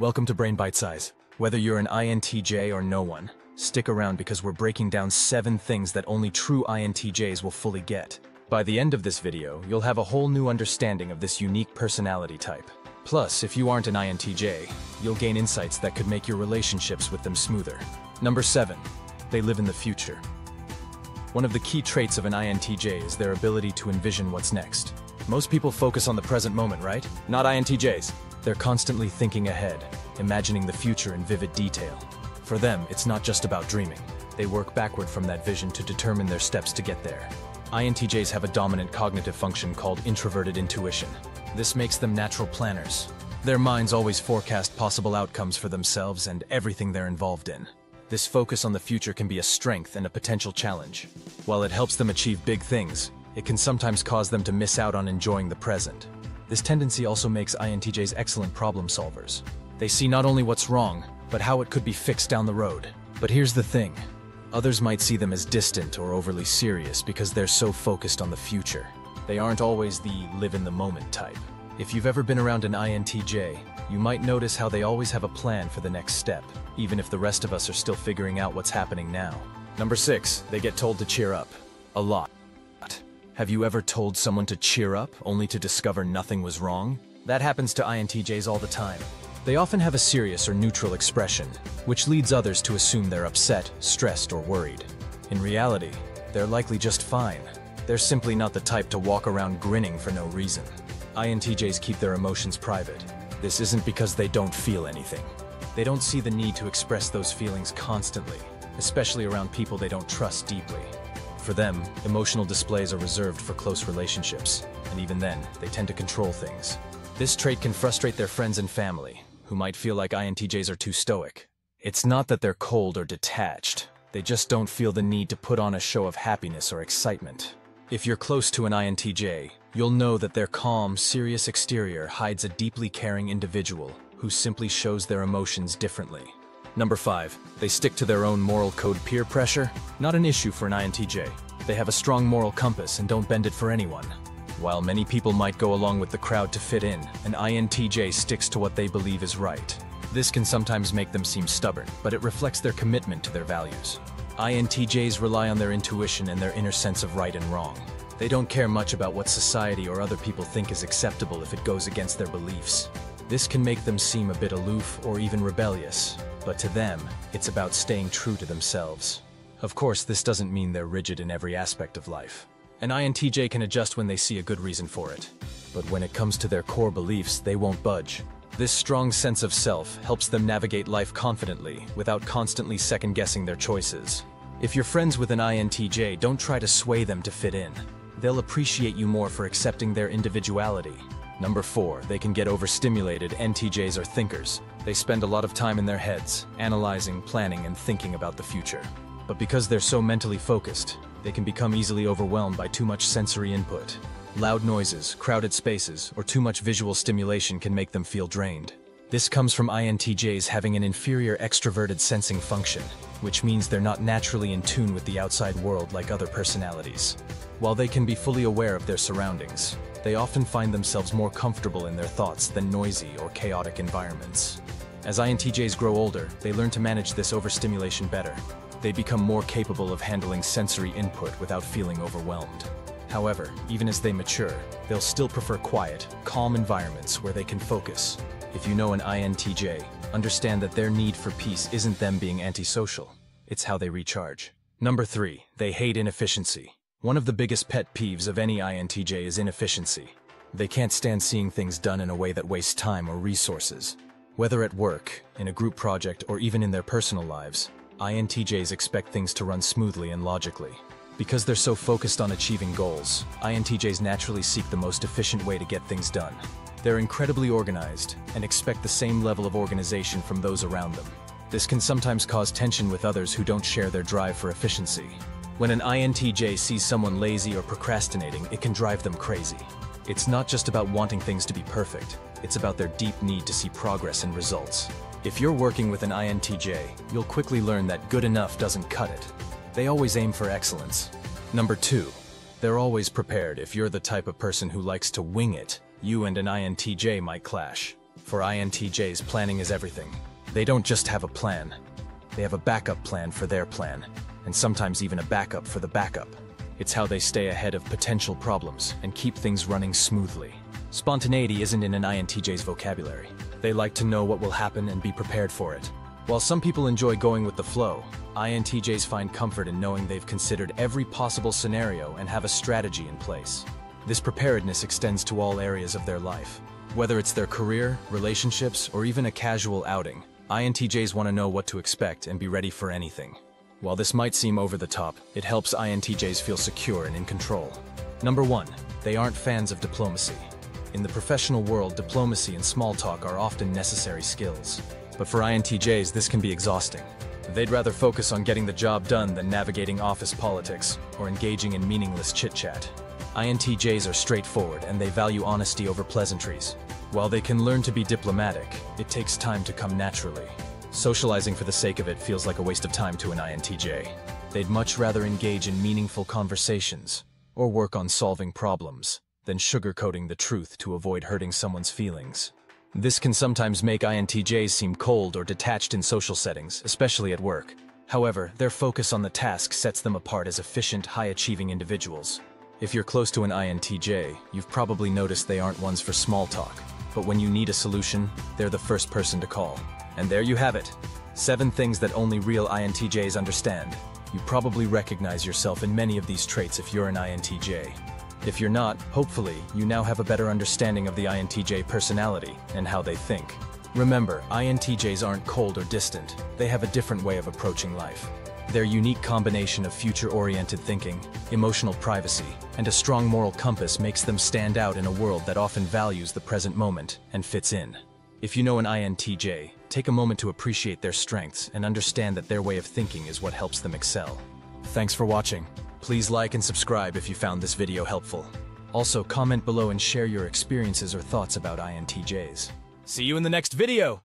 Welcome to Brain Bitesize. Whether you're an INTJ or no one, stick around because we're breaking down seven things that only true INTJs will fully get. By the end of this video, you'll have a whole new understanding of this unique personality type. Plus, if you aren't an INTJ, you'll gain insights that could make your relationships with them smoother. Number 7. They live in the future. One of the key traits of an INTJ is their ability to envision what's next. Most people focus on the present moment, right? Not INTJs. They're constantly thinking ahead, imagining the future in vivid detail. For them, it's not just about dreaming. They work backward from that vision to determine their steps to get there. INTJs have a dominant cognitive function called introverted intuition. This makes them natural planners. Their minds always forecast possible outcomes for themselves and everything they're involved in. This focus on the future can be a strength and a potential challenge. While it helps them achieve big things, it can sometimes cause them to miss out on enjoying the present. This tendency also makes INTJs excellent problem solvers. They see not only what's wrong, but how it could be fixed down the road. But here's the thing. Others might see them as distant or overly serious because they're so focused on the future. They aren't always the live-in-the-moment type. If you've ever been around an INTJ, you might notice how they always have a plan for the next step, even if the rest of us are still figuring out what's happening now. Number 6. They get told to cheer up. A lot. Have you ever told someone to cheer up, only to discover nothing was wrong? That happens to INTJs all the time. They often have a serious or neutral expression, which leads others to assume they're upset, stressed, or worried. In reality, they're likely just fine. They're simply not the type to walk around grinning for no reason. INTJs keep their emotions private. This isn't because they don't feel anything. They don't see the need to express those feelings constantly, especially around people they don't trust deeply. For them, emotional displays are reserved for close relationships, and even then, they tend to control things. This trait can frustrate their friends and family, who might feel like INTJs are too stoic. It's not that they're cold or detached, they just don't feel the need to put on a show of happiness or excitement. If you're close to an INTJ, you'll know that their calm, serious exterior hides a deeply caring individual who simply shows their emotions differently. Number 5. They stick to their own moral code peer pressure? Not an issue for an INTJ. They have a strong moral compass and don't bend it for anyone. While many people might go along with the crowd to fit in, an INTJ sticks to what they believe is right. This can sometimes make them seem stubborn, but it reflects their commitment to their values. INTJs rely on their intuition and their inner sense of right and wrong. They don't care much about what society or other people think is acceptable if it goes against their beliefs. This can make them seem a bit aloof or even rebellious, but to them, it's about staying true to themselves. Of course, this doesn't mean they're rigid in every aspect of life. An INTJ can adjust when they see a good reason for it. But when it comes to their core beliefs, they won't budge. This strong sense of self helps them navigate life confidently without constantly second-guessing their choices. If you're friends with an INTJ, don't try to sway them to fit in. They'll appreciate you more for accepting their individuality. Number 4. They can get overstimulated. NTJs are thinkers. They spend a lot of time in their heads, analyzing, planning, and thinking about the future. But because they're so mentally focused, they can become easily overwhelmed by too much sensory input. Loud noises, crowded spaces, or too much visual stimulation can make them feel drained. This comes from INTJs having an inferior extroverted sensing function, which means they're not naturally in tune with the outside world like other personalities. While they can be fully aware of their surroundings, they often find themselves more comfortable in their thoughts than noisy or chaotic environments. As INTJs grow older, they learn to manage this overstimulation better. They become more capable of handling sensory input without feeling overwhelmed. However, even as they mature, they'll still prefer quiet, calm environments where they can focus. If you know an INTJ, understand that their need for peace isn't them being antisocial. It's how they recharge. Number 3. They hate inefficiency. One of the biggest pet peeves of any INTJ is inefficiency. They can't stand seeing things done in a way that wastes time or resources. Whether at work, in a group project, or even in their personal lives, INTJs expect things to run smoothly and logically. Because they're so focused on achieving goals, INTJs naturally seek the most efficient way to get things done. They're incredibly organized and expect the same level of organization from those around them. This can sometimes cause tension with others who don't share their drive for efficiency. When an INTJ sees someone lazy or procrastinating, it can drive them crazy. It's not just about wanting things to be perfect, it's about their deep need to see progress and results. If you're working with an INTJ, you'll quickly learn that good enough doesn't cut it. They always aim for excellence. Number two, they're always prepared if you're the type of person who likes to wing it. You and an INTJ might clash. For INTJs, planning is everything. They don't just have a plan. They have a backup plan for their plan, and sometimes even a backup for the backup. It's how they stay ahead of potential problems and keep things running smoothly. Spontaneity isn't in an INTJ's vocabulary. They like to know what will happen and be prepared for it. While some people enjoy going with the flow, INTJs find comfort in knowing they've considered every possible scenario and have a strategy in place. This preparedness extends to all areas of their life. Whether it's their career, relationships, or even a casual outing, INTJs want to know what to expect and be ready for anything. While this might seem over the top, it helps INTJs feel secure and in control. Number one, they aren't fans of diplomacy. In the professional world, diplomacy and small talk are often necessary skills. But for INTJs, this can be exhausting. They'd rather focus on getting the job done than navigating office politics or engaging in meaningless chit-chat. INTJs are straightforward and they value honesty over pleasantries. While they can learn to be diplomatic, it takes time to come naturally. Socializing for the sake of it feels like a waste of time to an INTJ. They'd much rather engage in meaningful conversations or work on solving problems than sugarcoating the truth to avoid hurting someone's feelings. This can sometimes make INTJs seem cold or detached in social settings, especially at work. However, their focus on the task sets them apart as efficient, high-achieving individuals. If you're close to an INTJ, you've probably noticed they aren't ones for small talk. But when you need a solution, they're the first person to call. And there you have it. Seven things that only real INTJs understand. You probably recognize yourself in many of these traits if you're an INTJ. If you're not, hopefully, you now have a better understanding of the INTJ personality and how they think. Remember, INTJs aren't cold or distant. They have a different way of approaching life. Their unique combination of future-oriented thinking, emotional privacy, and a strong moral compass makes them stand out in a world that often values the present moment and fits in. If you know an INTJ, take a moment to appreciate their strengths and understand that their way of thinking is what helps them excel. Thanks for watching. Please like and subscribe if you found this video helpful. Also, comment below and share your experiences or thoughts about INTJs. See you in the next video!